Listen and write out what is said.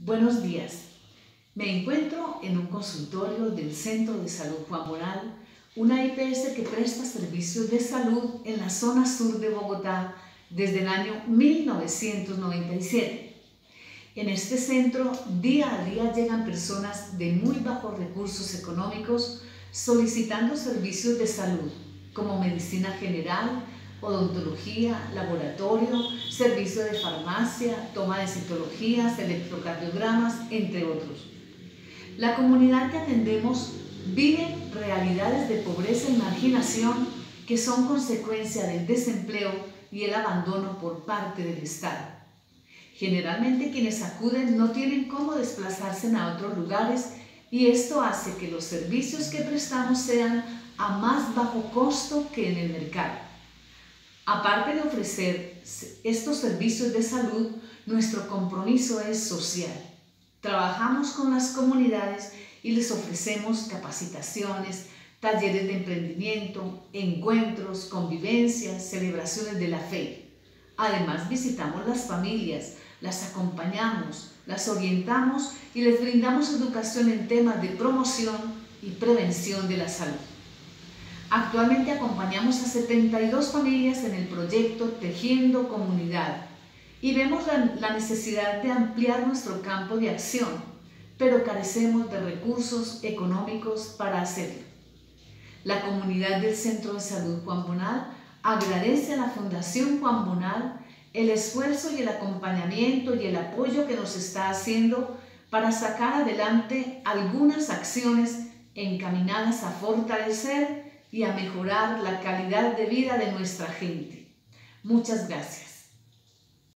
Buenos días. Me encuentro en un consultorio del Centro de Salud Juan Bonal, una IPS que presta servicios de salud en la zona sur de Bogotá desde el año 1997. En este centro, día a día llegan personas de muy bajos recursos económicos solicitando servicios de salud, como medicina general, odontología, laboratorio, servicio de farmacia, toma de citologías, electrocardiogramas, entre otros. La comunidad que atendemos vive realidades de pobreza y marginación que son consecuencia del desempleo y el abandono por parte del Estado. Generalmente quienes acuden no tienen cómo desplazarse a otros lugares y esto hace que los servicios que prestamos sean a más bajo costo que en el mercado. Aparte de ofrecer estos servicios de salud, nuestro compromiso es social. Trabajamos con las comunidades y les ofrecemos capacitaciones, talleres de emprendimiento, encuentros, convivencias, celebraciones de la fe. Además visitamos las familias, las acompañamos, las orientamos y les brindamos educación en temas de promoción y prevención de la salud. Actualmente acompañamos a 72 familias en el proyecto Tejiendo Comunidad y vemos la, necesidad de ampliar nuestro campo de acción, pero carecemos de recursos económicos para hacerlo. La comunidad del Centro de Salud Juan Bonal agradece a la Fundación Juan Bonal el esfuerzo y el acompañamiento y el apoyo que nos está haciendo para sacar adelante algunas acciones encaminadas a fortalecer y a mejorar la calidad de vida de nuestra gente. Muchas gracias.